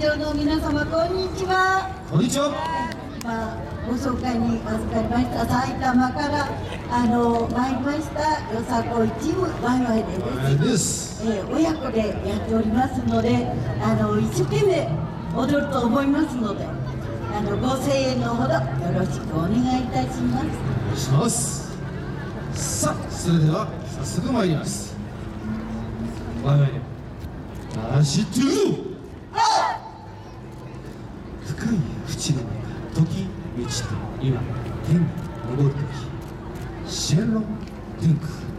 場の皆様こんにちは。こんにちは。今ご紹介に預かりました埼玉からあの参りましたよさこいチームワイワイでです、です。えー親子でやっておりますのであの一生懸命踊ると思いますのであのご声援のほどよろしくお願いいたします。お願いします。さあそれでは早速参ります。我々ラシトゥー!深い淵の中時満ちて今天に昇る時シェンロン天空。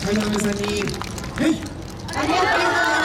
さんに、はい、ありがとうございます。